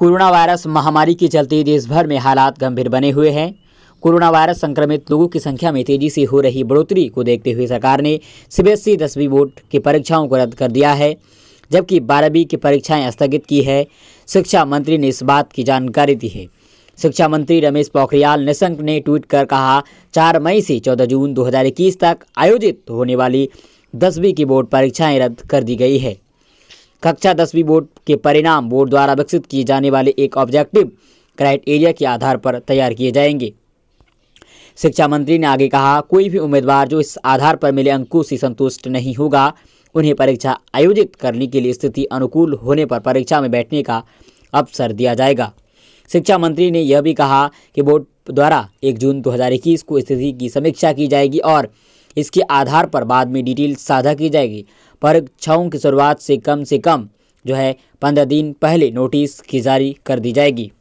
Corona virus महामारी के चलते देश भर में हालात गंभीर बने हुए हैं। कोरोना वायरस संक्रमित लोगों की संख्या में तेज़ी से हो रही बढ़ोतरी को देखते हुए सरकार ने सीबीएसई दसवीं बोर्ड की परीक्षाओं को रद्द कर दिया है, जबकि बारहवीं की परीक्षाएँ स्थगित की है। शिक्षा मंत्री ने इस बात की जानकारी दी है। शिक्षा मंत्री रमेश पोखरियाल निशंक ने ट्वीट कर कहा, चार मई से चौदह जून 2021 तक आयोजित होने वाली दसवीं की बोर्ड परीक्षाएँ रद्द कर दी गई है। कक्षा दसवीं बोर्ड के परिणाम बोर्ड द्वारा विकसित किए जाने वाले एक ऑब्जेक्टिव क्राइटेरिया के आधार पर तैयार किए जाएँगे। शिक्षा मंत्री ने आगे कहा, कोई भी उम्मीदवार जो इस आधार पर मिले अंकों से संतुष्ट नहीं होगा। उन्हें परीक्षा आयोजित करने के लिए स्थिति अनुकूल होने पर परीक्षा में बैठने का अवसर दिया जाएगा। शिक्षा मंत्री ने यह भी कहा कि बोर्ड द्वारा 1 जून 2021 को स्थिति की समीक्षा की जाएगी और इसके आधार पर बाद में डिटेल साझा की जाएगी। परीक्षाओं की शुरुआत से कम से कम जो है, पंद्रह दिन पहले नोटिस की जारी कर दी जाएगी।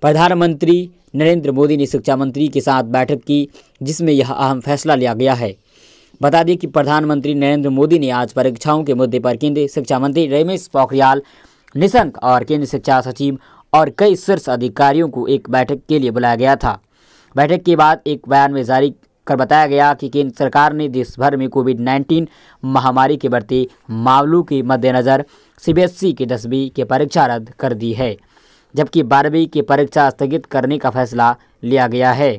प्रधानमंत्री नरेंद्र मोदी ने शिक्षा मंत्री के साथ बैठक की, जिसमें यह अहम फैसला लिया गया है। बता दें कि प्रधानमंत्री नरेंद्र मोदी ने आज परीक्षाओं के मुद्दे पर केंद्रीय शिक्षा मंत्री रमेश पोखरियाल निशंक और केंद्रीय शिक्षा सचिव और कई शीर्ष अधिकारियों को एक बैठक के लिए बुलाया गया था। बैठक के बाद एक बयान में जारी कर बताया गया कि केंद्र सरकार ने देश भर में कोविड 19 महामारी के बढ़ते मामलों के मद्देनज़र सीबीएसई की दसवीं की परीक्षा रद्द कर दी है, जबकि बारहवीं की परीक्षा स्थगित करने का फैसला लिया गया है।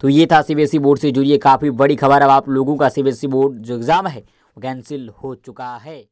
तो ये था सीबीएसई बोर्ड से जुड़ी काफ़ी बड़ी खबर। अब आप लोगों का सीबीएसई बोर्ड जो एग्ज़ाम है वो कैंसिल हो चुका है।